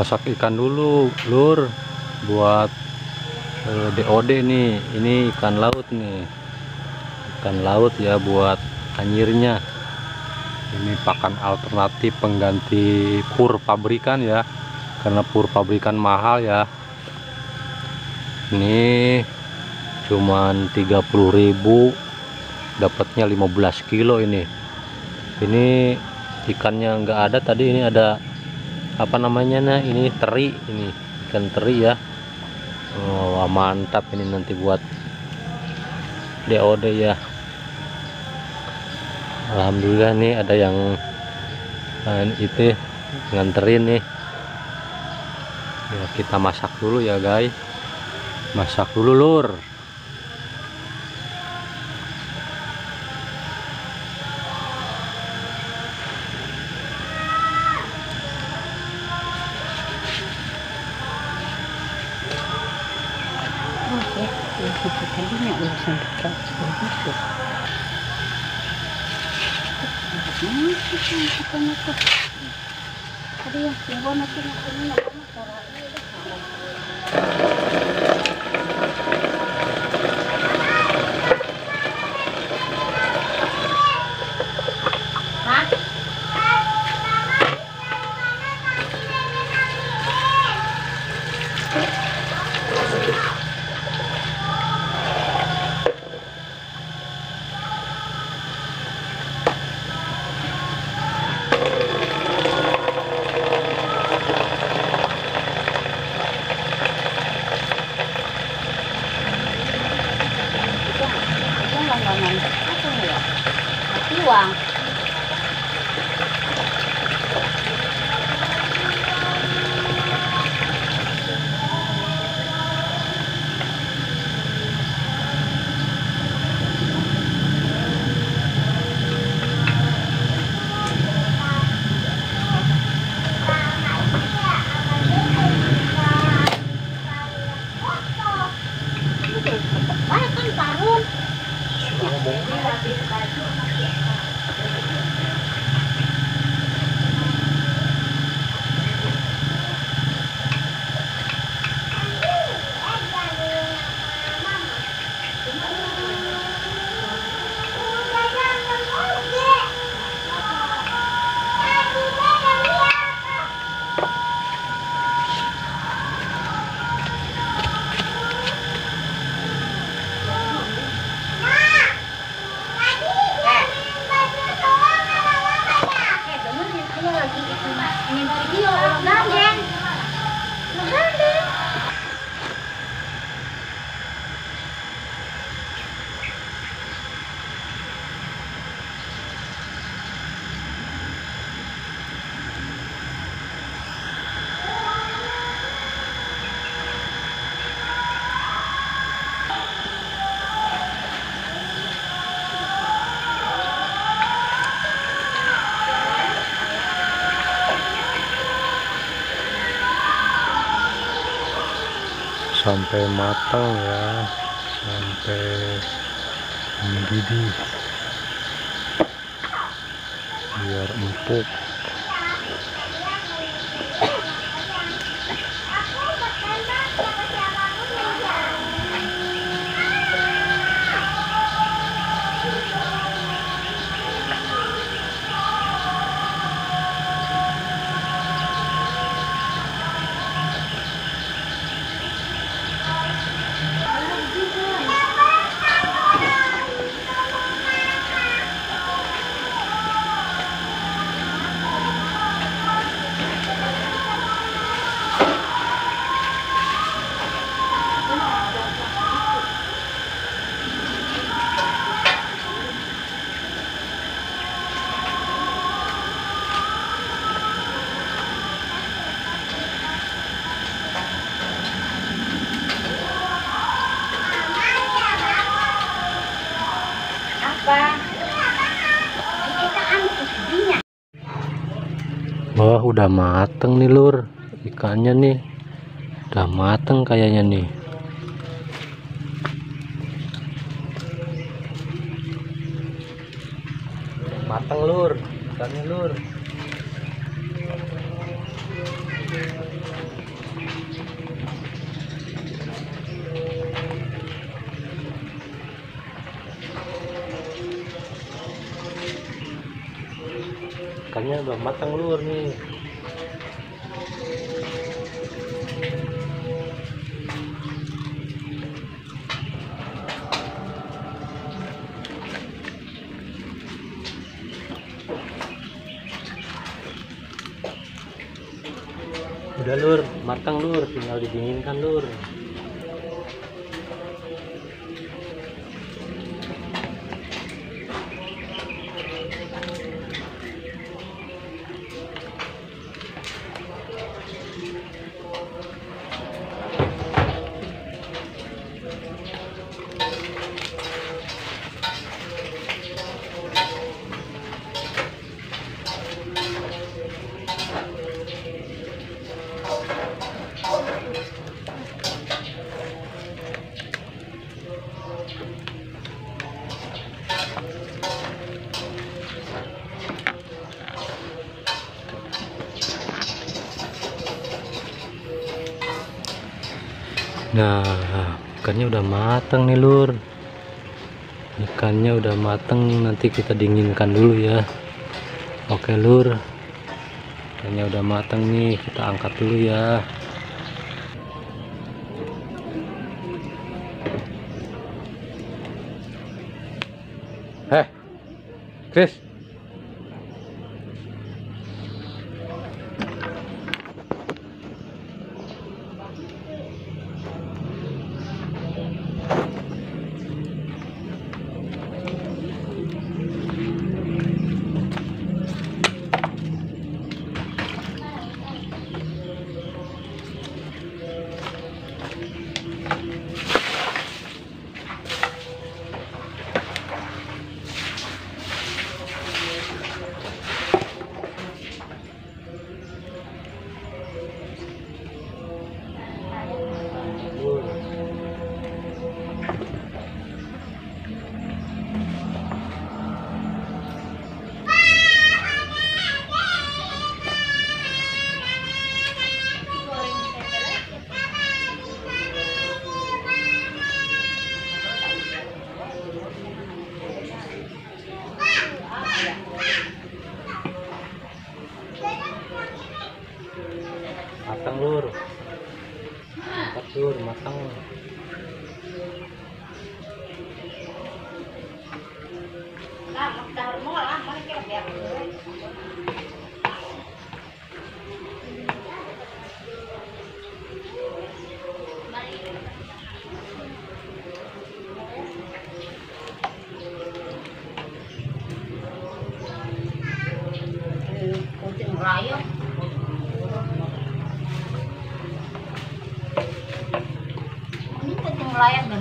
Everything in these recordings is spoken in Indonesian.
masak ikan dulu lur buat eh, DOD nih. Ini ikan laut nih. Ikan laut ya buat anyirnya. Ini pakan alternatif pengganti pur pabrikan ya karena pur pabrikan mahal ya. Ini cuman 30.000 dapatnya 15 kilo ini. Ini ikannya nggak ada tadi ini ada apa namanya nah ini teri ini ikan teri ya. Oh, mantap ini nanti buat DOD ya. Alhamdulillah nih ada yang eh, itu nganterin nih. Ya, kita masak dulu ya guys. Masak dulu lur itu tadinya urusan dekat begitu. Ada yang siapa nanti nanti nanti sampai matang ya. Sampai mendidih. Biar empuk udah mateng nih lur. Ikannya nih. Udah mateng kayaknya nih. Mateng lur. Ikannya lur. Ikannya udah matang lur nih udah lur. Matang lur. Tinggal didinginkan lur Nah, ikannya udah matang nih, Lur. Ikannya udah matang, nanti kita dinginkan dulu ya. Oke, Lur. Ikannya udah matang nih, kita angkat dulu ya. Heh. Chris.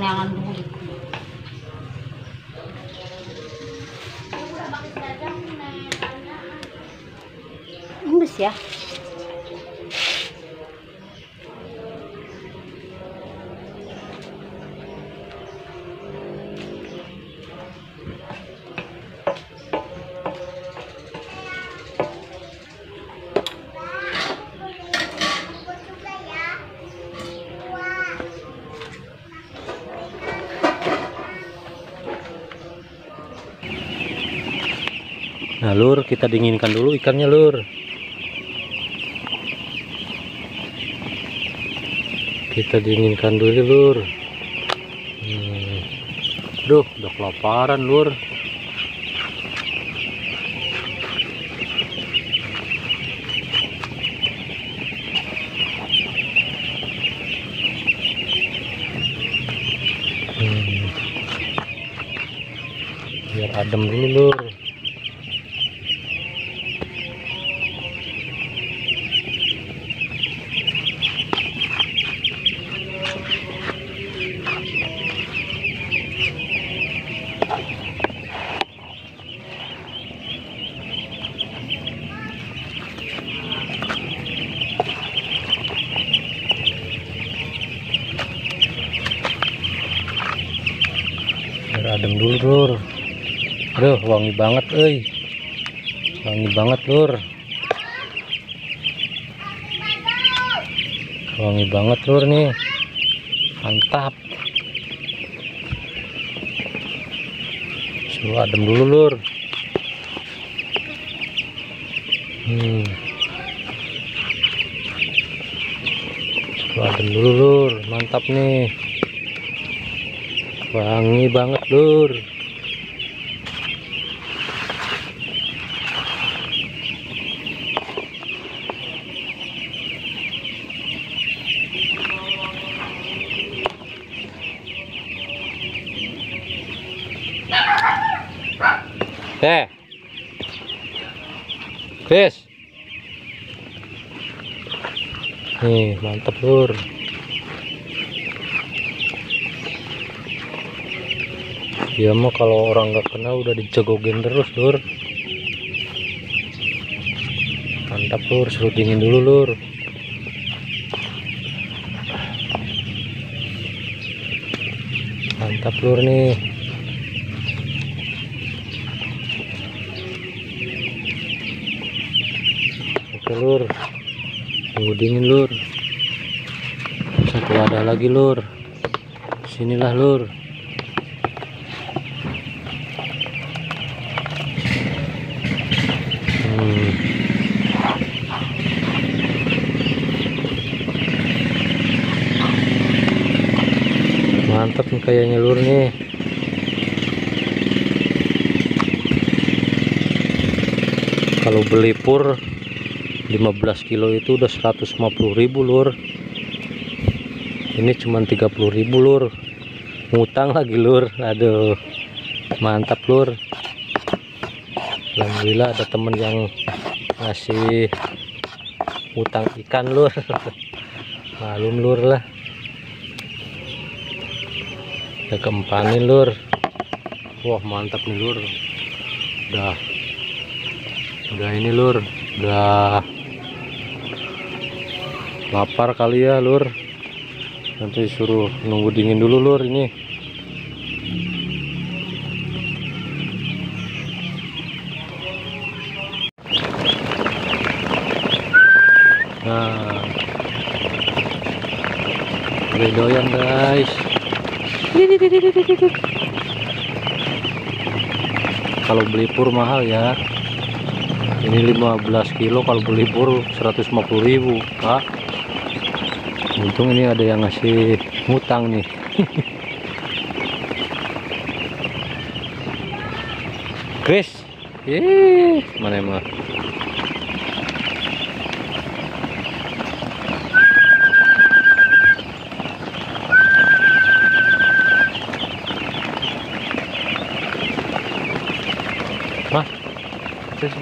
down. Nah lur kita dinginkan dulu ikannya lur kita dinginkan dulu lur hmm. duh udah kelaparan lur Hmm. biar adem dulu lur biar adem dulu lur aduh wangi banget euy. Wangi banget lur. Wangi banget lur nih. Mantap. Suruh adem dulu lur. Hmm. suruh adem dulu lur. Mantap nih. Wangi banget lur Eh. Chris. Nih, mantap, Lur. Dia mah kalau orang nggak kenal udah dijegogin terus, Lur. Mantap, Lur. Suruh dingin dulu, Lur. Mantap, Lur nih. Oke lur. Tunggu dingin lur. Satu wadah lagi lur. Sinilah lur. Hmm. Mantap nih kayaknya lur nih. Kalau beli pur 15 kilo itu udah 150.000 lur. Ini cuman 30.000 lur. Ngutang lagi lur. Aduh mantap lur. Alhamdulillah ada temen yang ngasih utang ikan lur. Malum lur lah. Udah keempanin lur. Wah mantap nih lur. Udah. Udah ini lur. Udah lapar kali ya lur. Nanti suruh nunggu dingin dulu lur ini. Nah. Boleh doyan guys. Kalau beli pur mahal ya. Ini 15 kilo kalau beli pur 150.000 kak untung ini ada yang ngasih ngutang nih. Chris. Ih mana emang Hah? Terus,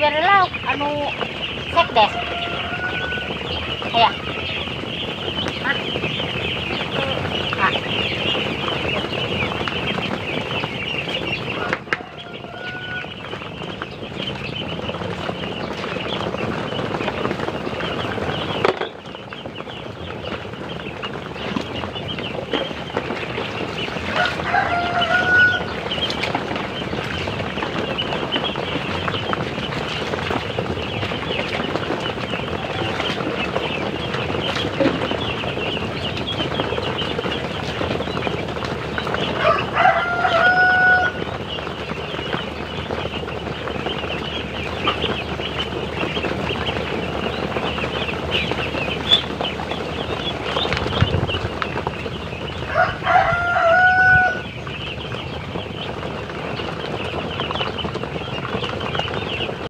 biar lau anu sekdes. Ayo.